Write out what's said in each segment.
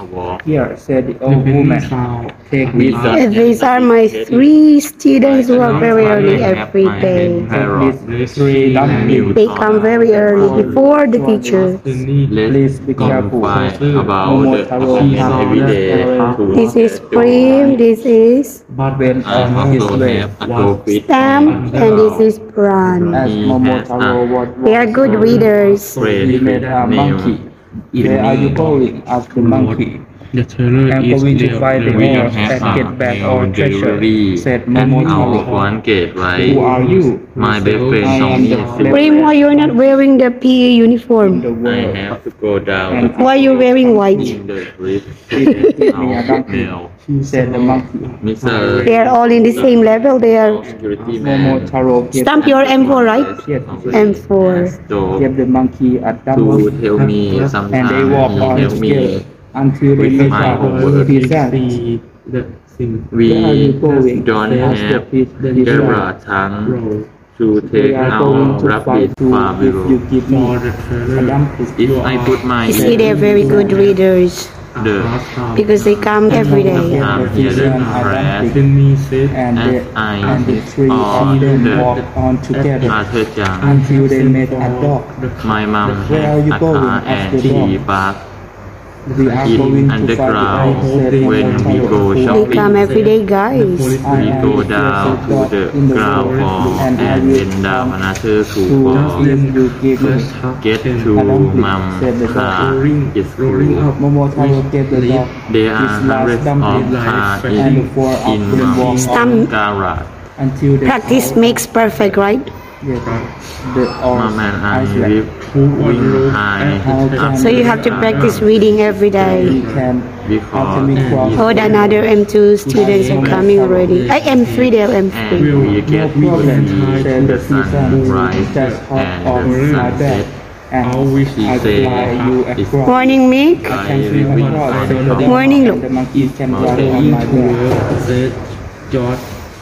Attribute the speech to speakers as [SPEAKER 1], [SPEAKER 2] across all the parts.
[SPEAKER 1] a war
[SPEAKER 2] Here, said the
[SPEAKER 3] The
[SPEAKER 2] old woman, take this
[SPEAKER 1] Wizard.
[SPEAKER 2] up.
[SPEAKER 4] These are my three students who are very early
[SPEAKER 1] I have
[SPEAKER 4] every
[SPEAKER 1] my
[SPEAKER 4] day.
[SPEAKER 1] parrot.
[SPEAKER 2] These three.
[SPEAKER 4] They come very early before the teacher.
[SPEAKER 3] The need
[SPEAKER 1] Let's
[SPEAKER 2] Please be careful.
[SPEAKER 1] about the
[SPEAKER 2] Momotaro
[SPEAKER 1] achievement
[SPEAKER 2] has
[SPEAKER 1] every day
[SPEAKER 4] This is Prim, this is
[SPEAKER 3] but
[SPEAKER 2] When
[SPEAKER 1] I
[SPEAKER 2] on his
[SPEAKER 1] also
[SPEAKER 2] way,
[SPEAKER 1] have a trophy
[SPEAKER 4] Stamp, and this is Pran.
[SPEAKER 2] as Momotaro was uh,
[SPEAKER 4] They are good readers.
[SPEAKER 2] he met a monkey. Where are you going? asked the monkey.
[SPEAKER 3] The trailer
[SPEAKER 2] I'm
[SPEAKER 3] is
[SPEAKER 2] going to
[SPEAKER 3] there.
[SPEAKER 2] find the
[SPEAKER 1] We
[SPEAKER 2] horse
[SPEAKER 1] have
[SPEAKER 2] and get back our treasure,
[SPEAKER 1] delivery
[SPEAKER 2] said
[SPEAKER 1] and our
[SPEAKER 2] Momotaro.
[SPEAKER 1] one gate
[SPEAKER 2] Who are you?
[SPEAKER 1] my best friend
[SPEAKER 2] I
[SPEAKER 1] Tommy
[SPEAKER 2] the
[SPEAKER 1] is
[SPEAKER 4] Prim, why you're not wearing the PE uniform?
[SPEAKER 2] the
[SPEAKER 1] I
[SPEAKER 2] world.
[SPEAKER 1] have to go down
[SPEAKER 2] And
[SPEAKER 4] Why you wearing white?
[SPEAKER 1] in the lift
[SPEAKER 2] Please me a donkey,
[SPEAKER 1] mail
[SPEAKER 2] said the monkey.
[SPEAKER 1] Mr.
[SPEAKER 4] They are all in the same level. They are
[SPEAKER 1] security man
[SPEAKER 2] Momotaro gave,
[SPEAKER 4] Stamp your M4, right?
[SPEAKER 2] Yes.
[SPEAKER 4] M4.
[SPEAKER 1] Stop
[SPEAKER 2] gave the monkey a
[SPEAKER 1] to
[SPEAKER 2] dumbbell
[SPEAKER 1] tell me
[SPEAKER 2] and they walk
[SPEAKER 1] he
[SPEAKER 2] on
[SPEAKER 1] help me
[SPEAKER 2] together until they
[SPEAKER 1] with
[SPEAKER 2] met
[SPEAKER 1] my homework.
[SPEAKER 2] with pheasant.
[SPEAKER 3] see the thing.
[SPEAKER 1] we
[SPEAKER 2] Where are you going?
[SPEAKER 1] don't
[SPEAKER 2] Asked the
[SPEAKER 1] have
[SPEAKER 2] peas- the
[SPEAKER 1] garage
[SPEAKER 2] pheasant.
[SPEAKER 1] tank
[SPEAKER 3] Roll
[SPEAKER 1] to
[SPEAKER 2] They
[SPEAKER 1] take
[SPEAKER 2] are
[SPEAKER 1] out
[SPEAKER 2] going to
[SPEAKER 1] rabbit
[SPEAKER 2] fight too
[SPEAKER 1] far
[SPEAKER 2] if you
[SPEAKER 1] below
[SPEAKER 2] give
[SPEAKER 3] for
[SPEAKER 2] me
[SPEAKER 3] the
[SPEAKER 2] a
[SPEAKER 3] trailer.
[SPEAKER 2] dumpling.
[SPEAKER 1] if I put my
[SPEAKER 4] You see, they're very good readers
[SPEAKER 1] the
[SPEAKER 4] because they come every day.
[SPEAKER 1] um, here the grass
[SPEAKER 3] Penny said
[SPEAKER 2] and
[SPEAKER 1] and
[SPEAKER 2] the,
[SPEAKER 1] I
[SPEAKER 2] and the three
[SPEAKER 1] or
[SPEAKER 2] of them
[SPEAKER 1] the
[SPEAKER 2] walked on together
[SPEAKER 1] Arthur Chang
[SPEAKER 2] until they met a dog.
[SPEAKER 1] my mom
[SPEAKER 2] Where are
[SPEAKER 1] has
[SPEAKER 2] you
[SPEAKER 1] a
[SPEAKER 2] going?
[SPEAKER 1] car and
[SPEAKER 2] the
[SPEAKER 1] she
[SPEAKER 2] dog.
[SPEAKER 1] park
[SPEAKER 2] We are
[SPEAKER 1] in
[SPEAKER 2] going to fight the
[SPEAKER 1] underground when we
[SPEAKER 2] Momotaro.
[SPEAKER 1] go
[SPEAKER 4] They
[SPEAKER 1] shopping.
[SPEAKER 4] come every day, guys.
[SPEAKER 1] We go down to the ground
[SPEAKER 2] world,
[SPEAKER 1] floor
[SPEAKER 2] and I
[SPEAKER 1] and
[SPEAKER 2] will
[SPEAKER 1] then down another two
[SPEAKER 2] to
[SPEAKER 1] floors
[SPEAKER 2] if you give me
[SPEAKER 3] First half
[SPEAKER 1] get to
[SPEAKER 2] dumpling,
[SPEAKER 1] mom
[SPEAKER 2] said the dog.
[SPEAKER 1] car
[SPEAKER 3] Rolling,
[SPEAKER 1] is
[SPEAKER 3] rolling
[SPEAKER 1] full.
[SPEAKER 3] up.
[SPEAKER 2] Momotaro gave the dog
[SPEAKER 1] There are
[SPEAKER 2] last
[SPEAKER 1] hundreds of
[SPEAKER 2] dumpling
[SPEAKER 1] cars
[SPEAKER 2] and the
[SPEAKER 1] in, in mom's garage.
[SPEAKER 4] Practice makes perfect, right?
[SPEAKER 2] Yes, the
[SPEAKER 1] Mom and I
[SPEAKER 2] Iceland.
[SPEAKER 1] live wing high
[SPEAKER 4] So you have to practice reading every
[SPEAKER 2] We
[SPEAKER 4] day.
[SPEAKER 2] can
[SPEAKER 1] because
[SPEAKER 2] atomic cross.
[SPEAKER 4] Oh, the another M2 students are coming already. I M3, they're
[SPEAKER 1] and
[SPEAKER 4] M3.
[SPEAKER 1] we get
[SPEAKER 2] No
[SPEAKER 1] to
[SPEAKER 2] problem,
[SPEAKER 1] see the
[SPEAKER 2] the
[SPEAKER 1] sun rise and the sunset.
[SPEAKER 2] and
[SPEAKER 3] How we
[SPEAKER 2] I
[SPEAKER 1] say
[SPEAKER 2] fly you
[SPEAKER 1] it's
[SPEAKER 2] across.
[SPEAKER 4] Morning, Mick.
[SPEAKER 2] I can swim
[SPEAKER 1] I will
[SPEAKER 2] across
[SPEAKER 1] find
[SPEAKER 2] the
[SPEAKER 1] out.
[SPEAKER 2] dog
[SPEAKER 4] Morning,
[SPEAKER 2] and
[SPEAKER 4] look.
[SPEAKER 2] the monkey can run
[SPEAKER 1] Okay.
[SPEAKER 2] on my back.
[SPEAKER 3] George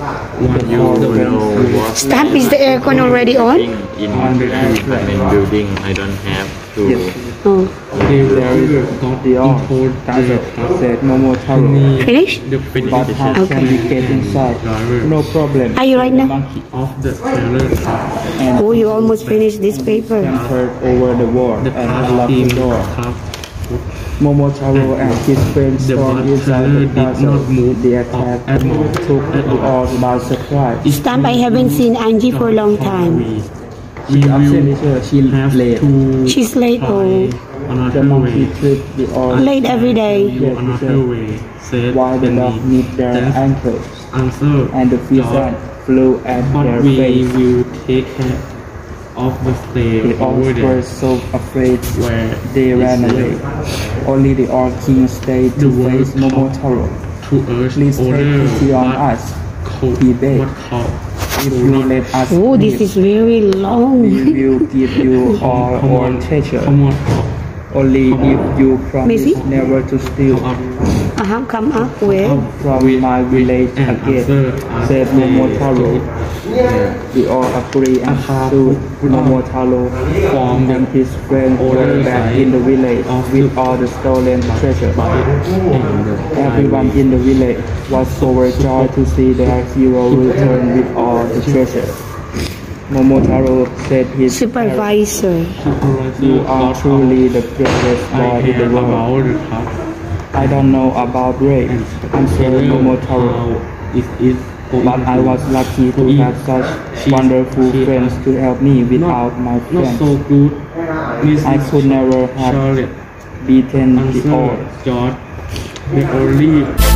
[SPEAKER 3] one
[SPEAKER 1] You know what?
[SPEAKER 4] Stamp, is the aircon already on?
[SPEAKER 1] In, in apartment building, I don't have to.
[SPEAKER 4] Oh,
[SPEAKER 3] they
[SPEAKER 2] There is
[SPEAKER 3] were got
[SPEAKER 2] the all
[SPEAKER 3] into
[SPEAKER 2] Tazo
[SPEAKER 3] the
[SPEAKER 2] said Momotaro.
[SPEAKER 4] finished?
[SPEAKER 3] the
[SPEAKER 2] But how
[SPEAKER 3] finish
[SPEAKER 2] can we get inside? No problem.
[SPEAKER 4] Are you right now?
[SPEAKER 2] monkey
[SPEAKER 3] the
[SPEAKER 2] and
[SPEAKER 4] Oh, you almost finished this paper.
[SPEAKER 2] heard over the wall
[SPEAKER 3] The
[SPEAKER 2] and
[SPEAKER 3] class
[SPEAKER 2] unlocked
[SPEAKER 3] team
[SPEAKER 2] the door.
[SPEAKER 3] Class
[SPEAKER 2] Momotaro and his friends
[SPEAKER 3] The
[SPEAKER 2] stormed inside the
[SPEAKER 3] did
[SPEAKER 2] castle.
[SPEAKER 3] not move
[SPEAKER 2] The attack
[SPEAKER 3] at all.
[SPEAKER 2] took the all by surprise.
[SPEAKER 4] Stamp, I haven't seen Angie for a long time.
[SPEAKER 3] We
[SPEAKER 2] She upset her. She
[SPEAKER 3] have
[SPEAKER 2] late.
[SPEAKER 3] to
[SPEAKER 4] She's late,
[SPEAKER 3] try
[SPEAKER 4] oh.
[SPEAKER 2] The monkey
[SPEAKER 3] way.
[SPEAKER 2] tripped the all
[SPEAKER 4] Late every day.
[SPEAKER 3] You another way.
[SPEAKER 2] While the dog
[SPEAKER 3] Penny.
[SPEAKER 2] need their
[SPEAKER 3] That's
[SPEAKER 2] ankles.
[SPEAKER 3] answer.
[SPEAKER 2] And the
[SPEAKER 3] George.
[SPEAKER 2] pheasant flew at
[SPEAKER 3] But
[SPEAKER 2] their
[SPEAKER 3] we will take care of the stay
[SPEAKER 2] The all
[SPEAKER 3] over
[SPEAKER 2] were so afraid
[SPEAKER 3] where
[SPEAKER 2] they ran away. Only the all king stayed to face Momotaro.
[SPEAKER 3] to urge
[SPEAKER 2] Please take pity on us.
[SPEAKER 3] cold,
[SPEAKER 2] He begged. If you let us
[SPEAKER 4] Oh, this
[SPEAKER 2] live,
[SPEAKER 4] is very long.
[SPEAKER 2] we will give you all our
[SPEAKER 3] on
[SPEAKER 2] treasure. Only if you promise never to steal
[SPEAKER 3] come up
[SPEAKER 4] Uh-huh, come up where?
[SPEAKER 2] from my village
[SPEAKER 3] and
[SPEAKER 2] again,
[SPEAKER 3] answer us
[SPEAKER 2] said
[SPEAKER 3] the
[SPEAKER 2] Momotaro. We all agree and soon Momotaro and his friends were back in the village with all the stolen treasure. Everyone in the village was overjoyed to see their hero return with all the treasure. Momotaro said his
[SPEAKER 4] Supervisor.
[SPEAKER 2] You are truly the greatest
[SPEAKER 3] I
[SPEAKER 2] boy in the world.
[SPEAKER 3] About the cup
[SPEAKER 2] I don't know about rape, answered Momotaro,
[SPEAKER 3] it is
[SPEAKER 2] but I was lucky to have such wonderful friends to help me without my
[SPEAKER 3] not
[SPEAKER 2] friends.
[SPEAKER 3] so good. Miss
[SPEAKER 2] I could never have
[SPEAKER 3] Charlotte.
[SPEAKER 2] beaten the
[SPEAKER 3] answer
[SPEAKER 2] odds.
[SPEAKER 3] George. The only